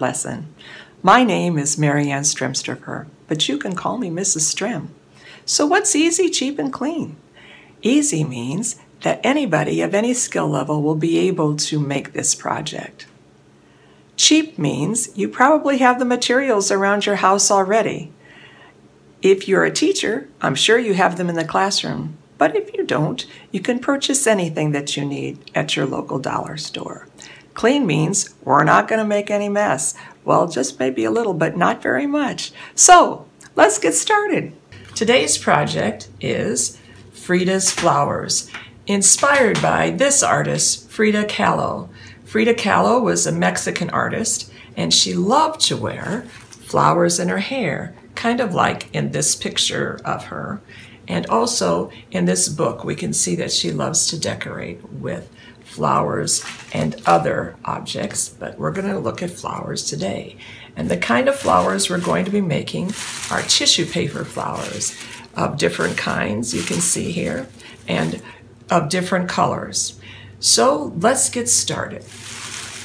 lesson. My name is Marianne Stremsterfer, but you can call me Mrs. Strem. So what's easy, cheap, and clean? Easy means that anybody of any skill level will be able to make this project. Cheap means you probably have the materials around your house already. If you're a teacher, I'm sure you have them in the classroom. But if you don't, you can purchase anything that you need at your local dollar store. Clean means we're not going to make any mess. Well, just maybe a little, but not very much. So let's get started. Today's project is Frida's Flowers, inspired by this artist, Frida Kahlo. Frida Kahlo was a Mexican artist, and she loved to wear flowers in her hair, kind of like in this picture of her. And also in this book, we can see that she loves to decorate with flowers and other objects, but we're going to look at flowers today. And the kind of flowers we're going to be making are tissue paper flowers of different kinds, you can see here, and of different colors. So let's get started.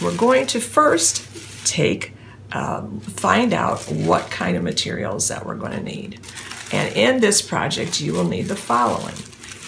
We're going to first take, um, find out what kind of materials that we're going to need. And in this project, you will need the following.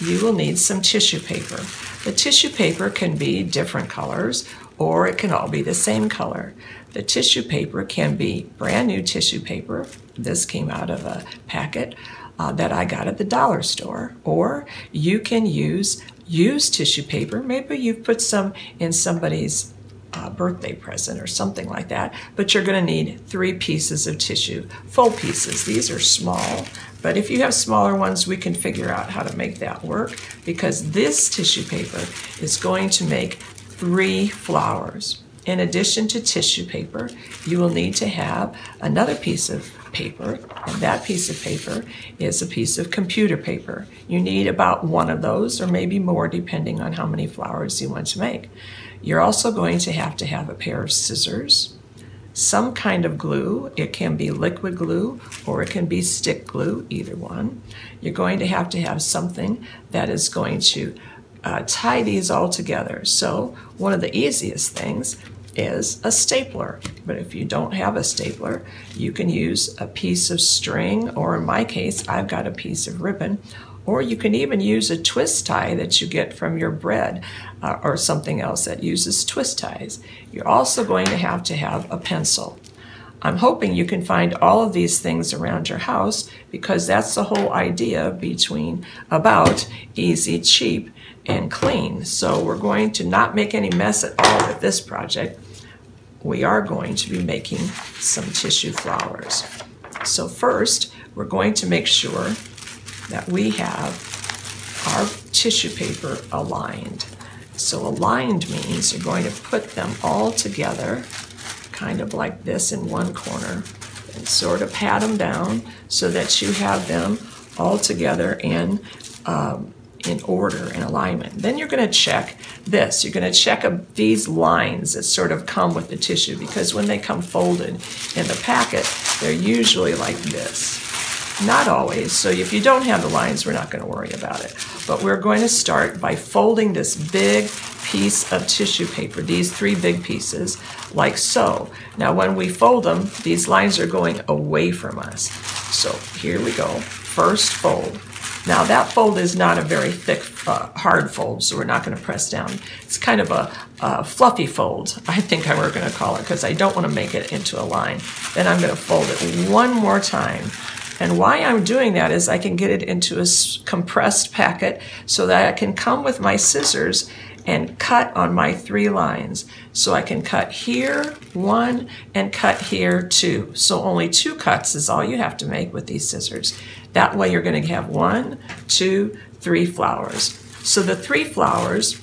You will need some tissue paper. The tissue paper can be different colors or it can all be the same color. The tissue paper can be brand new tissue paper. This came out of a packet uh, that I got at the dollar store. Or you can use used tissue paper. Maybe you've put some in somebody's uh, birthday present or something like that, but you're going to need three pieces of tissue, full pieces. These are small, but if you have smaller ones, we can figure out how to make that work because this tissue paper is going to make three flowers. In addition to tissue paper, you will need to have another piece of paper, and that piece of paper is a piece of computer paper. You need about one of those or maybe more depending on how many flowers you want to make. You're also going to have to have a pair of scissors, some kind of glue. It can be liquid glue or it can be stick glue, either one. You're going to have to have something that is going to uh, tie these all together. So one of the easiest things is a stapler. But if you don't have a stapler, you can use a piece of string, or in my case, I've got a piece of ribbon, or you can even use a twist tie that you get from your bread uh, or something else that uses twist ties. You're also going to have to have a pencil. I'm hoping you can find all of these things around your house because that's the whole idea between about easy, cheap, and clean. So we're going to not make any mess at all with this project. We are going to be making some tissue flowers. So first, we're going to make sure that we have our tissue paper aligned. So aligned means you're going to put them all together, kind of like this in one corner, and sort of pat them down so that you have them all together in um, in order and alignment. Then you're going to check this. You're going to check a, these lines that sort of come with the tissue because when they come folded in the packet, they're usually like this. Not always, so if you don't have the lines, we're not going to worry about it. But we're going to start by folding this big piece of tissue paper, these three big pieces, like so. Now when we fold them, these lines are going away from us. So here we go, first fold. Now that fold is not a very thick, uh, hard fold, so we're not going to press down. It's kind of a, a fluffy fold, I think I were going to call it, because I don't want to make it into a line. Then I'm going to fold it one more time. And why I'm doing that is I can get it into a compressed packet so that I can come with my scissors and cut on my three lines. So I can cut here, one, and cut here, two. So only two cuts is all you have to make with these scissors. That way you're gonna have one, two, three flowers. So the three flowers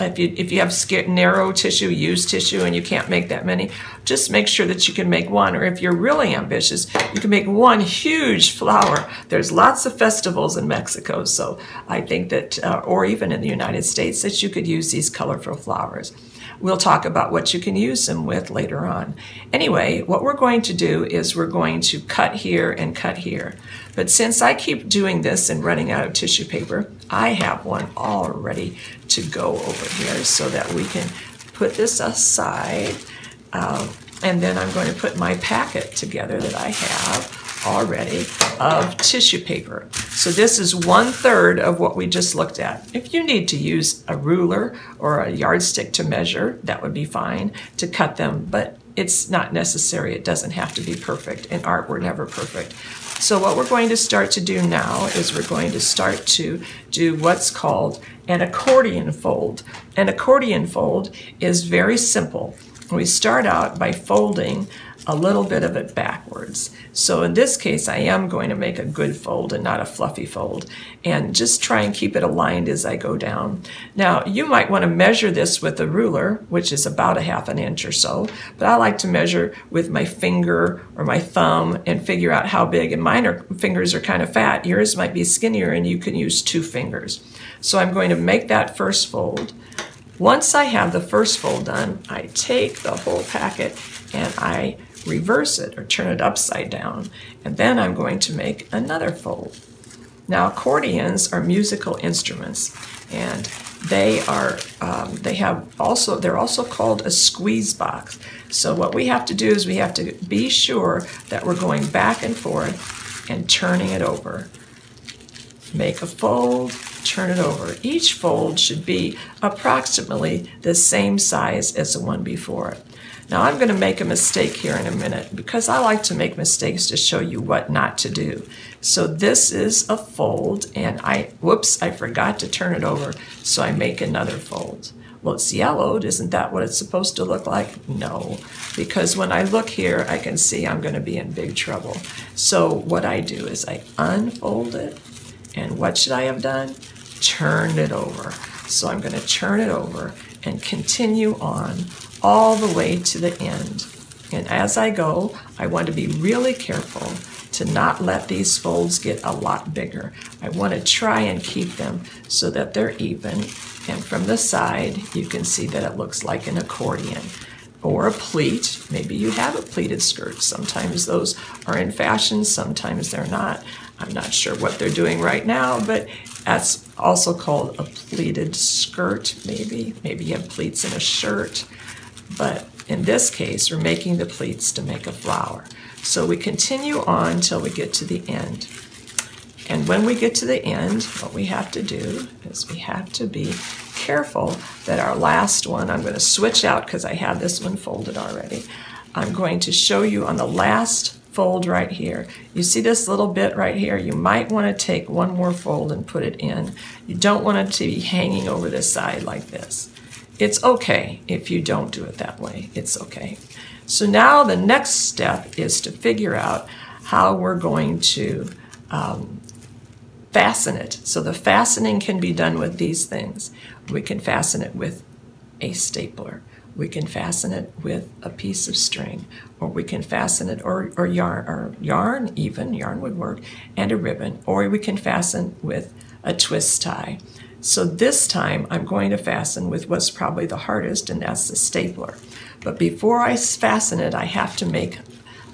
if you, if you have narrow tissue, used tissue, and you can't make that many, just make sure that you can make one. Or if you're really ambitious, you can make one huge flower. There's lots of festivals in Mexico, so I think that, uh, or even in the United States, that you could use these colorful flowers. We'll talk about what you can use them with later on. Anyway, what we're going to do is we're going to cut here and cut here. But since I keep doing this and running out of tissue paper, I have one all ready to go over here so that we can put this aside. Uh, And then I'm going to put my packet together that I have already of tissue paper. So this is one third of what we just looked at. If you need to use a ruler or a yardstick to measure, that would be fine to cut them, but it's not necessary. It doesn't have to be perfect. In art, we're never perfect. So what we're going to start to do now is we're going to start to do what's called an accordion fold. An accordion fold is very simple. We start out by folding a little bit of it backwards. So in this case, I am going to make a good fold and not a fluffy fold, and just try and keep it aligned as I go down. Now, you might want to measure this with a ruler, which is about a half an inch or so, but I like to measure with my finger or my thumb and figure out how big, and mine are, fingers are kind of fat. Yours might be skinnier, and you can use two fingers. So I'm going to make that first fold. Once I have the first fold done, I take the whole packet and I reverse it or turn it upside down, and then I'm going to make another fold. Now accordions are musical instruments, and they are um, they have also they're also called a squeeze box. So what we have to do is we have to be sure that we're going back and forth and turning it over. Make a fold, turn it over. Each fold should be approximately the same size as the one before it. Now I'm going to make a mistake here in a minute because I like to make mistakes to show you what not to do. So this is a fold and I, whoops, I forgot to turn it over. So I make another fold. Well, it's yellowed. Isn't that what it's supposed to look like? No, because when I look here, I can see I'm going to be in big trouble. So what I do is I unfold it. And what should I have done? Turned it over. So I'm going to turn it over and continue on all the way to the end. And as I go, I want to be really careful to not let these folds get a lot bigger. I want to try and keep them so that they're even. And from the side, you can see that it looks like an accordion or a pleat. Maybe you have a pleated skirt. Sometimes those are in fashion, sometimes they're not. I'm not sure what they're doing right now, but that's also called a pleated skirt, maybe. Maybe you have pleats in a shirt. But in this case, we're making the pleats to make a flower. So we continue on till we get to the end. And when we get to the end, what we have to do is we have to be careful that our last one, I'm going to switch out because I have this one folded already. I'm going to show you on the last fold right here. You see this little bit right here? You might want to take one more fold and put it in. You don't want it to be hanging over the side like this. It's okay if you don't do it that way. It's okay. So now the next step is to figure out how we're going to um, fasten it. So the fastening can be done with these things. We can fasten it with a stapler. We can fasten it with a piece of string, or we can fasten it, or, or yarn, or yarn even, yarn would work, and a ribbon, or we can fasten with a twist tie. So this time I'm going to fasten with what's probably the hardest, and that's the stapler. But before I fasten it, I have to make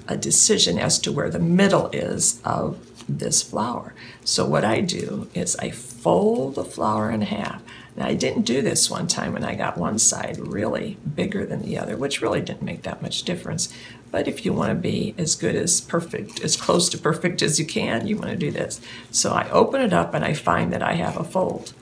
a decision as to where the middle is of this flower. So what I do is I fold the flower in half. Now I didn't do this one time and I got one side really bigger than the other, which really didn't make that much difference. But if you want to be as good as perfect, as close to perfect as you can, you want to do this. So I open it up and I find that I have a fold.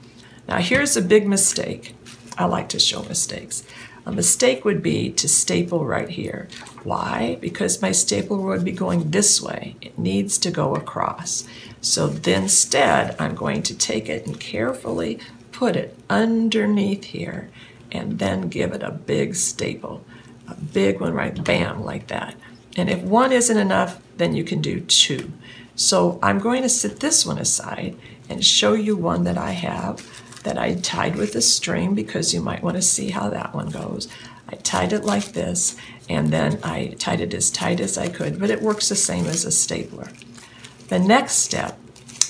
Now here's a big mistake. I like to show mistakes. A mistake would be to staple right here. Why? Because my stapler would be going this way. It needs to go across. So instead, I'm going to take it and carefully put it underneath here and then give it a big staple. A big one right, bam, like that. And if one isn't enough, then you can do two. So I'm going to set this one aside and show you one that I have that I tied with a string because you might want to see how that one goes. I tied it like this and then I tied it as tight as I could, but it works the same as a stapler. The next step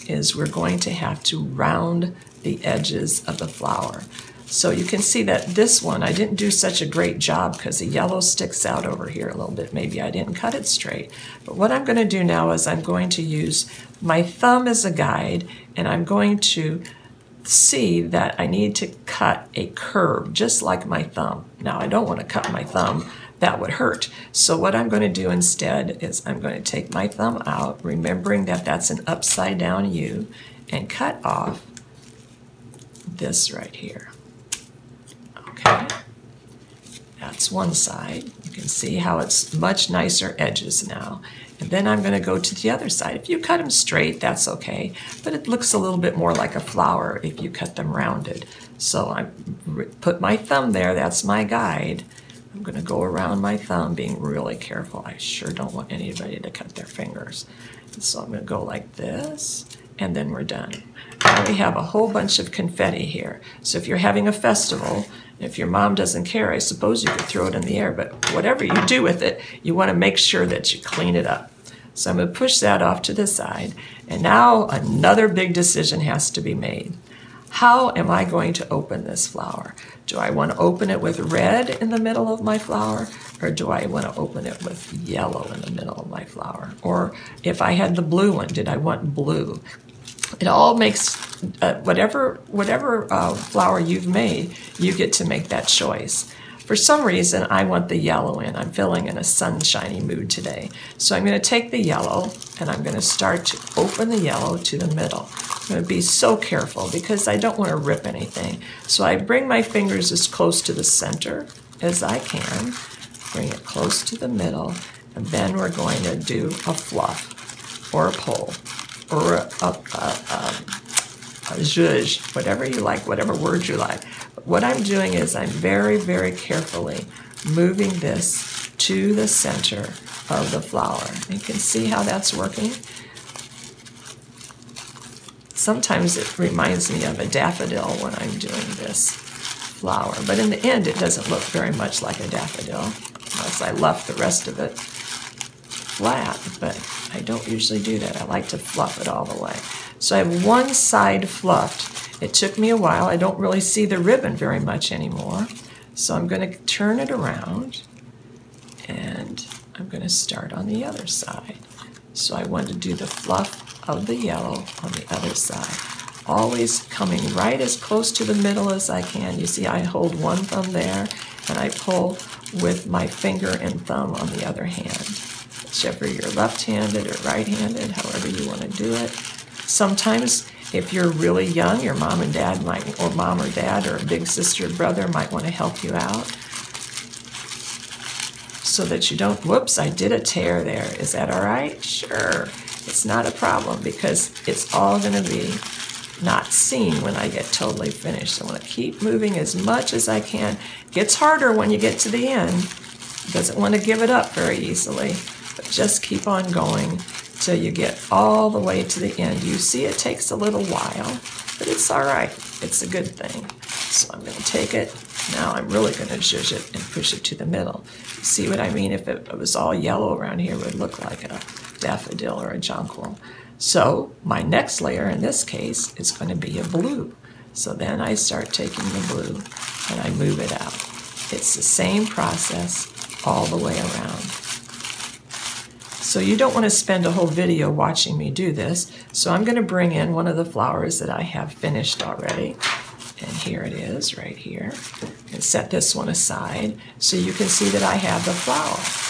is we're going to have to round the edges of the flower. So you can see that this one, I didn't do such a great job because the yellow sticks out over here a little bit. Maybe I didn't cut it straight. But what I'm going to do now is I'm going to use my thumb as a guide and I'm going to see that I need to cut a curve just like my thumb. Now I don't want to cut my thumb that would hurt. So what I'm going to do instead is I'm going to take my thumb out, remembering that that's an upside down U, and cut off this right here. Okay, that's one side. You can see how it's much nicer edges now. And then I'm going to go to the other side. If you cut them straight, that's okay, but it looks a little bit more like a flower if you cut them rounded. So I put my thumb there, that's my guide. I'm going to go around my thumb being really careful. I sure don't want anybody to cut their fingers. So I'm going to go like this, and then we're done. Now we have a whole bunch of confetti here. So if you're having a festival, if your mom doesn't care, I suppose you could throw it in the air, but whatever you do with it, you want to make sure that you clean it up. So I'm going to push that off to the side. And now another big decision has to be made. How am I going to open this flower? Do I want to open it with red in the middle of my flower? Or do I want to open it with yellow in the middle of my flower? Or if I had the blue one, did I want blue? It all makes, uh, whatever, whatever uh, flower you've made, you get to make that choice. For some reason, I want the yellow in. I'm feeling in a sunshiny mood today. So I'm going to take the yellow and I'm going to start to open the yellow to the middle. I'm going to be so careful because I don't want to rip anything. So I bring my fingers as close to the center as I can, bring it close to the middle, and then we're going to do a fluff or a pull or a, a, a, a, a zhuzh, whatever you like, whatever word you like. What I'm doing is I'm very, very carefully moving this to the center of the flower. You can see how that's working. Sometimes it reminds me of a daffodil when I'm doing this flower, but in the end it doesn't look very much like a daffodil, unless I left the rest of it flat, but I don't usually do that. I like to fluff it all the way. So I have one side fluffed it took me a while. I don't really see the ribbon very much anymore. So I'm going to turn it around and I'm going to start on the other side. So I want to do the fluff of the yellow on the other side. Always coming right as close to the middle as I can. You see I hold one thumb there and I pull with my finger and thumb on the other hand. Whichever you're left-handed or right-handed, however you want to do it. Sometimes if you're really young, your mom and dad might, or mom or dad, or a big sister or brother might want to help you out so that you don't, whoops, I did a tear there. Is that all right? Sure. It's not a problem because it's all going to be not seen when I get totally finished. So I want to keep moving as much as I can. Gets harder when you get to the end. Doesn't want to give it up very easily, but just keep on going till you get all the way to the end. You see it takes a little while, but it's all right. It's a good thing. So I'm going to take it. Now I'm really going to zhuzh it and push it to the middle. See what I mean? If it, was all yellow around here, it would look like a daffodil or a jonquil. So my next layer in this case is going to be a blue. So then I start taking the blue and I move it out. It's the same process all the way around. So you don't want to spend a whole video watching me do this. So I'm going to bring in one of the flowers that I have finished already. And here it is right here. And set this one aside so you can see that I have the flower.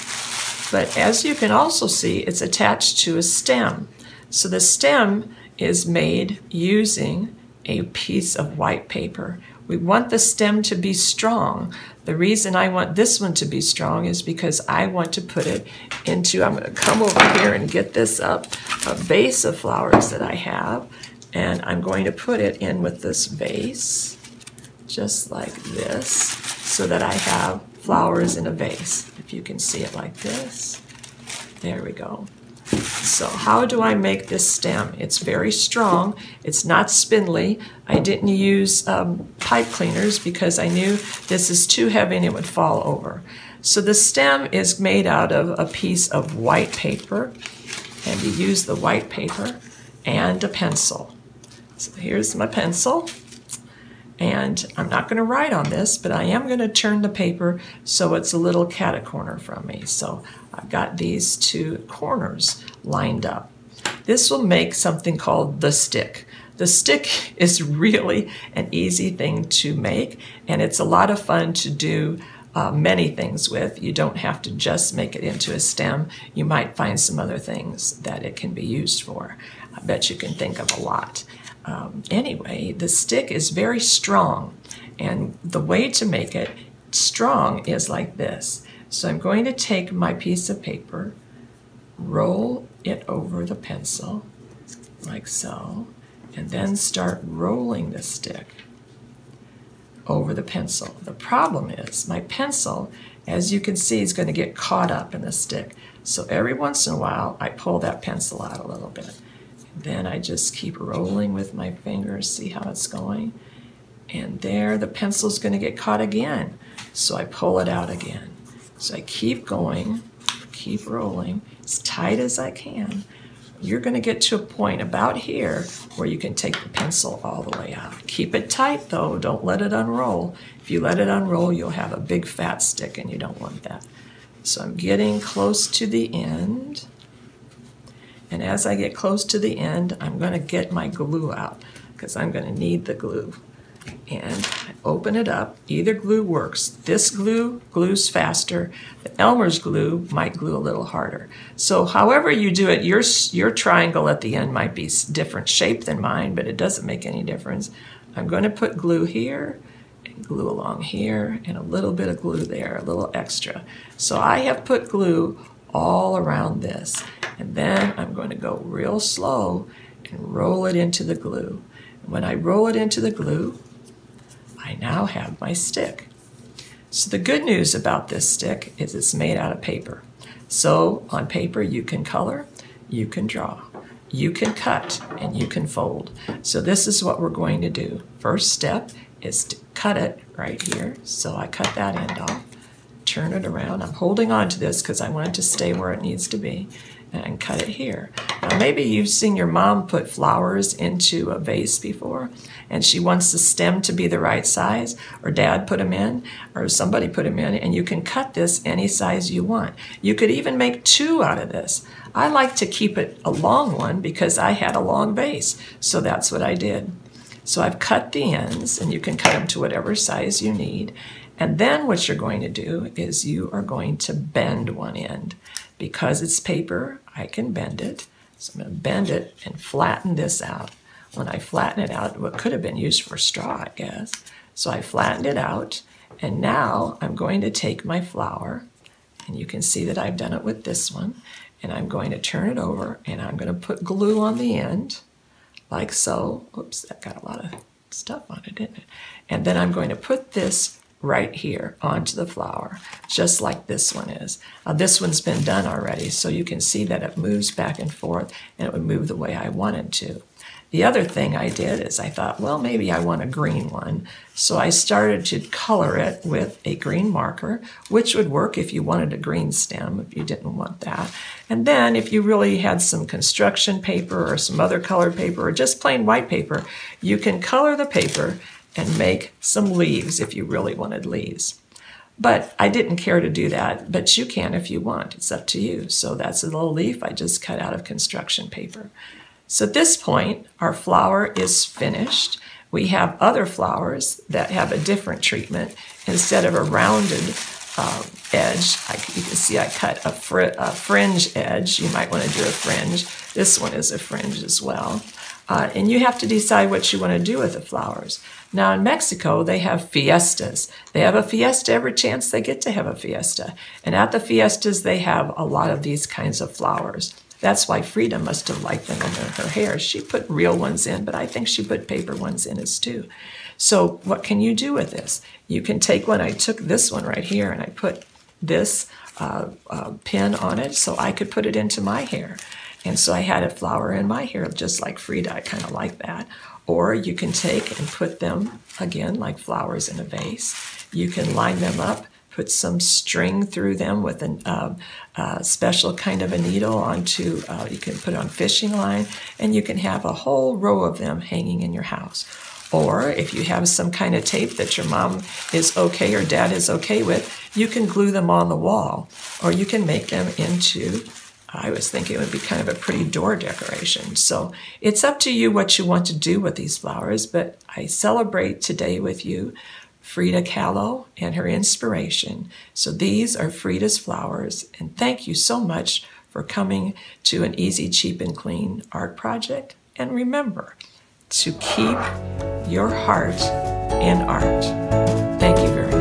But as you can also see, it's attached to a stem. So the stem is made using a piece of white paper. We want the stem to be strong. The reason I want this one to be strong is because I want to put it into, I'm going to come over here and get this up, a vase of flowers that I have, and I'm going to put it in with this vase, just like this, so that I have flowers in a vase. If you can see it like this, there we go. So how do I make this stem? It's very strong. It's not spindly. I didn't use um, pipe cleaners because I knew this is too heavy and it would fall over. So the stem is made out of a piece of white paper and you use the white paper and a pencil. So here's my pencil and I'm not going to write on this, but I am going to turn the paper so it's a little cat corner from me. So I've got these two corners lined up. This will make something called the stick. The stick is really an easy thing to make, and it's a lot of fun to do uh, many things with. You don't have to just make it into a stem. You might find some other things that it can be used for. I bet you can think of a lot. Um, anyway, the stick is very strong, and the way to make it strong is like this. So I'm going to take my piece of paper, roll it over the pencil, like so, and then start rolling the stick over the pencil. The problem is my pencil, as you can see, is going to get caught up in the stick. So every once in a while, I pull that pencil out a little bit. Then I just keep rolling with my fingers, see how it's going. And there, the pencil's going to get caught again. So I pull it out again. So I keep going, keep rolling as tight as I can. You're going to get to a point about here where you can take the pencil all the way out. Keep it tight though, don't let it unroll. If you let it unroll, you'll have a big fat stick and you don't want that. So I'm getting close to the end. And as I get close to the end, I'm going to get my glue out because I'm going to need the glue and I open it up. Either glue works. This glue glues faster. The Elmer's glue might glue a little harder. So however you do it, your, your triangle at the end might be different shape than mine, but it doesn't make any difference. I'm going to put glue here and glue along here and a little bit of glue there, a little extra. So I have put glue all around this. And then I'm going to go real slow and roll it into the glue. And when I roll it into the glue, I now have my stick. So the good news about this stick is it's made out of paper. So on paper you can color, you can draw, you can cut, and you can fold. So this is what we're going to do. First step is to cut it right here. So I cut that end off, turn it around. I'm holding on to this because I want it to stay where it needs to be and cut it here. Now maybe you've seen your mom put flowers into a vase before and she wants the stem to be the right size or dad put them in or somebody put them in and you can cut this any size you want. You could even make two out of this. I like to keep it a long one because I had a long vase so that's what I did. So I've cut the ends and you can cut them to whatever size you need and then what you're going to do is you are going to bend one end. Because it's paper, I can bend it. So I'm going to bend it and flatten this out. When I flatten it out, what could have been used for straw, I guess. So I flattened it out, and now I'm going to take my flower, and you can see that I've done it with this one, and I'm going to turn it over, and I'm going to put glue on the end, like so. Oops, that got a lot of stuff on it, didn't it? And then I'm going to put this right here onto the flower, just like this one is. This one's been done already, so you can see that it moves back and forth, and it would move the way I wanted to. The other thing I did is I thought, well, maybe I want a green one. So I started to color it with a green marker, which would work if you wanted a green stem, if you didn't want that. And then if you really had some construction paper or some other colored paper or just plain white paper, you can color the paper and make some leaves if you really wanted leaves. But I didn't care to do that, but you can if you want. It's up to you. So that's a little leaf I just cut out of construction paper. So at this point, our flower is finished. We have other flowers that have a different treatment. Instead of a rounded um, edge, I, you can see I cut a, fr a, fringe edge. You might want to do a fringe. This one is a fringe as well. Uh, and you have to decide what you want to do with the flowers. Now in Mexico, they have fiestas. They have a fiesta every chance they get to have a fiesta. And at the fiestas, they have a lot of these kinds of flowers. That's why Frida must have liked them in her hair. She put real ones in, but I think she put paper ones in as too. So what can you do with this? You can take one. I took this one right here and I put this uh, uh, pin on it so I could put it into my hair. And so I had a flower in my hair just like Frida. I kind of like that. Or you can take and put them, again, like flowers in a vase. You can line them up, put some string through them with a uh, uh, special kind of a needle onto, uh, you can put on fishing line, and you can have a whole row of them hanging in your house. Or if you have some kind of tape that your mom is okay or dad is okay with, you can glue them on the wall. Or you can make them into I was thinking it would be kind of a pretty door decoration. So it's up to you what you want to do with these flowers, but I celebrate today with you Frida Kahlo and her inspiration. So these are Frida's flowers, and thank you so much for coming to an easy, cheap, and clean art project. And remember to keep your heart in art. Thank you very much.